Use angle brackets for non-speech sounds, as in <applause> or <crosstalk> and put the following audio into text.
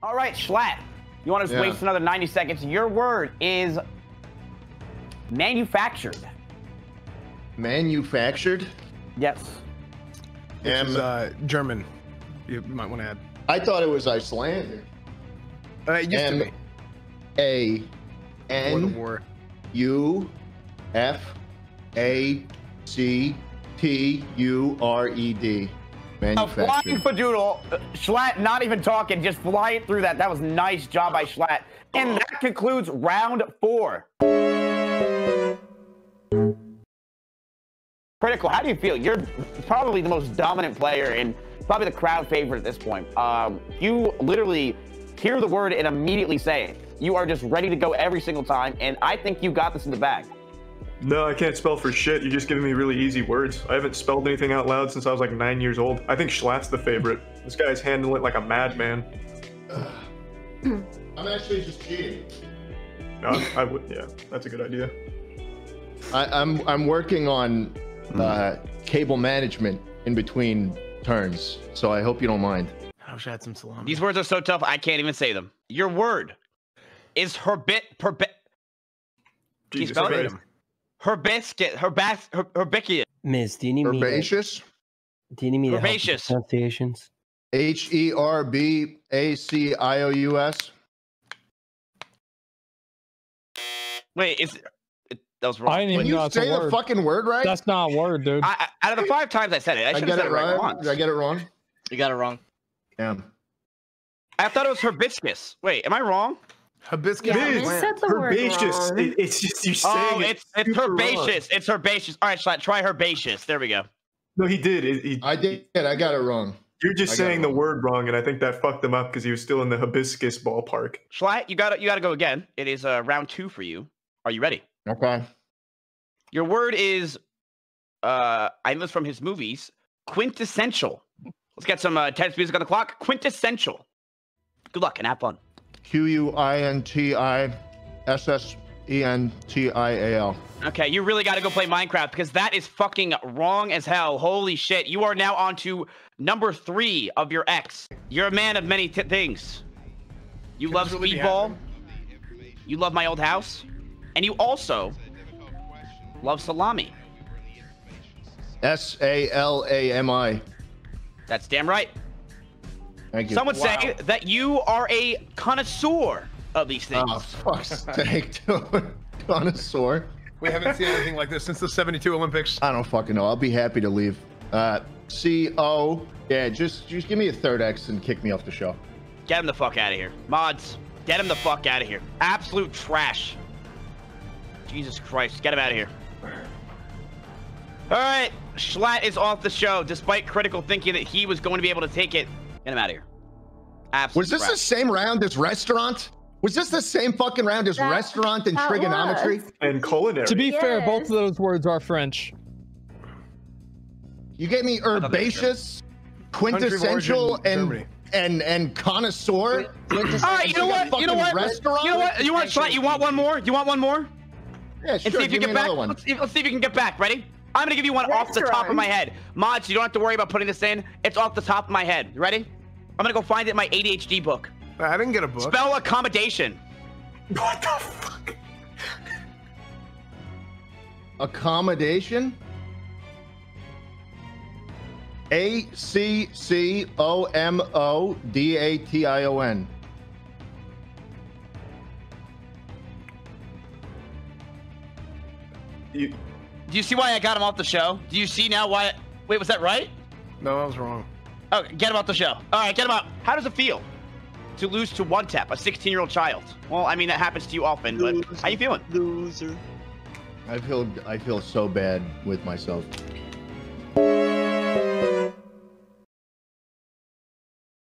All right, Schlatt. You want to Yeah. waste another 90 seconds? Your word is manufactured. Manufactured. Yes. Which M- is uh, German. You might want to add. I thought it was Icelandic. Uh, it used M to be A before the N war. U F A C T U R E D. A flying Manufactured. fadoodle. Uh, Schlatt, not even talking, just flying through that. That was nice job by Schlatt. And that concludes round four. Critical, how do you feel? You're probably the most dominant player and probably the crowd favorite at this point. Um, you literally hear the word and immediately say it. You are just ready to go every single time, and I think you got this in the bag. No, I can't spell for shit. You're just giving me really easy words. I haven't spelled anything out loud since I was like nine years old. I think Schlatt's the favorite. This guy's handling it like a madman. I'm actually just cheating. No, I would. Yeah, that's a good idea. I, I'm I'm working on uh, cable management in between turns, so I hope you don't mind. I wish I had some salami. These words are so tough, I can't even say them. Your word is herbit, herbit, Can you Jesus spell it? Christ. Herbiscuit, herbas, her, herbicia. Miz, do you need me? To, Herbaceous. do you need me to help Herbaceous. pronunciations? H E R B A C I O U S. Wait, is it, that was wrong. I didn't Can even you know that's say the word. fucking word right? That's not a word, dude. I, I, out of the five times I said it, I I should get have said it it right right. once. Did I get it wrong? You got it wrong. Damn. I thought it was hibiscus. Wait, am I wrong? Hibiscus. Yeah, is a Miz plant. said the word wrong. It, it's just you saying Oh, it it's it's super wrong. herbaceous. It's herbaceous. All right, Schlatt, try herbaceous. There we go. No, he did. It- he- I did. I got it wrong. you're just I saying the word wrong, and I think that fucked him up because he was still in the hibiscus ballpark. Schlatt, you got to you got to go again. It is uh, round two for you. Are you ready? Okay. Your word is, uh, I know this from his movies, quintessential. Let's get some uh, tense music on the clock. Quintessential. Good luck and have fun. Q U I N T I S S E N T I A L. Okay, you really got to go play Minecraft because that is fucking wrong as hell. Holy shit. You are now on to number three of your ex. You're a man of many t- things. You love this really speedball. You love my old house. And you also love salami. S A L A M I. That's damn right. Thank you. Some would say that you are a connoisseur of these things. Oh, fuck's <laughs> sake, dude. Connoisseur. We haven't seen anything like this since the 72 Olympics. I don't fucking know. I'll be happy to leave. Uh, C O. Yeah, just just give me a third X and kick me off the show. Get him the fuck out of here. Mods, get him the fuck out of here. Absolute trash. Jesus Christ, get him out of here. All right, Schlatt is off the show despite critical thinking that he was going to be able to take it. Get him out of here. Absolute Was this trash. the same round as restaurant? Was this the same fucking round as That- restaurant and trigonometry? was. And culinary. to be fair, both of those words are French. You gave me thought that was herbaceous, quintessential, origin, and Germany. and and connoisseur. All right, you know what? You know what? Restaurant? You know what? You want Schlatt? You want one more? You want one more? Yeah, and see if you give me get back. one. Let's see, let's see if you can get back. Ready? I'm gonna give you one off the top of my head. Mods, you don't have to worry about putting this in. It's off the top of my head. Ready? I'm gonna go find it in my ADHD book. I didn't get a book. Spell accommodation. What the fuck? Accommodation. A C C O M O D A T I O N. You, Do you see why I got him off the show? Do you see now why? Wait, was that right? No, I was wrong. Oh, get him off the show. All right, get him out. How does it feel to lose to one tap, a 16-year-old child? Well, I mean that happens to you often, but how you feeling? Loser. I feel I feel so bad with myself.